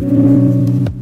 you